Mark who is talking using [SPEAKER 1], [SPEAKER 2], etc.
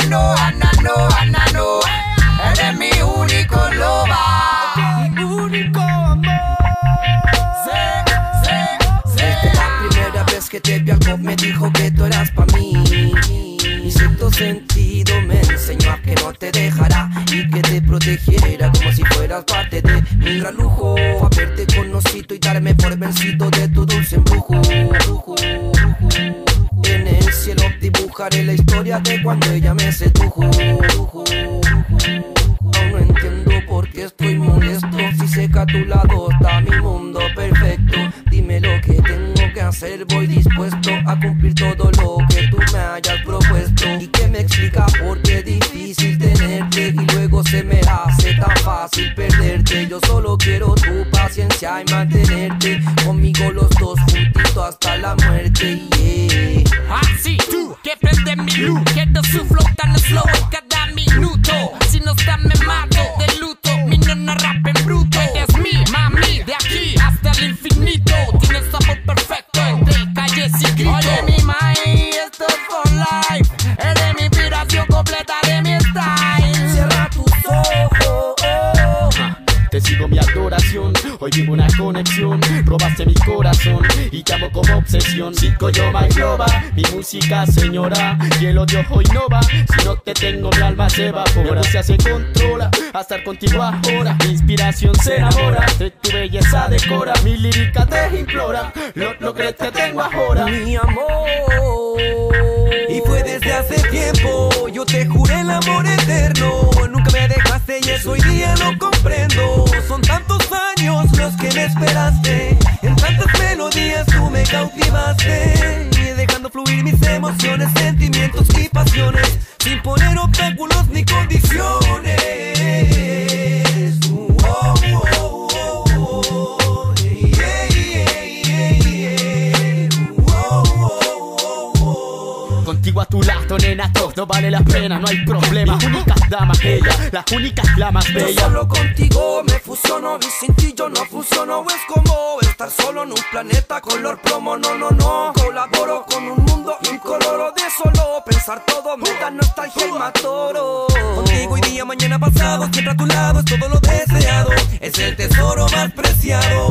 [SPEAKER 1] Anano, anano, anano. Eres mi único loba.
[SPEAKER 2] Mi único amor. Desde la primera vez que te vi algo me dijo que tú eras pa' mí Mi sexto sentido me enseñó a que no te dejará Y que te protegiera como si fueras parte de mi gran lujo Haberte conocido y darme por vencido de tu dulce embrujo dibujaré la historia de cuando ella me sedujo. Aún no entiendo por qué estoy molesto. Si seca a tu lado está mi mundo perfecto. Dime lo que tengo que hacer Voy dispuesto a cumplir todo lo que tú me hayas propuesto. Y que me explica por qué es difícil tenerte Y luego se me hace tan fácil perderte. Yo solo quiero tu paciencia y mantenerte. Conmigo los dos juntitos hasta la muerte.
[SPEAKER 3] Así tú que prende mi
[SPEAKER 4] hoy vivo una conexión Robaste mi corazón y te amo como obsesión. Sigo yo my globa, mi música señora Y el odio hoy no va, si no te tengo mi alma se evapora. Angustia se controla, a estar contigo ahora. Mi inspiración se enamora, de tu belleza decora. Mi lírica te implora, lo logré te tengo ahora.
[SPEAKER 2] Mi amor. Y fue desde hace tiempo Yo te juré el amor eterno esperaste. En tantas melodías tú me cautivaste. Y dejando fluir mis emociones, sentimientos y pasiones. Sin poner obstáculos ni condiciones.
[SPEAKER 4] Contigo a tu lado, nena, todo vale la pena, no hay problema. Única dama, ella, la única la más
[SPEAKER 2] Yo solo contigo me fusiono y sin ti yo no funciono. Es como estar solo en un planeta color plomo. No, no, no Colaboro con un mundo incoloro. De solo pensar todo me da nostalgia y matoro Contigo hoy día, mañana pasado Siempre a tu lado es todo lo deseado. Es el tesoro más preciado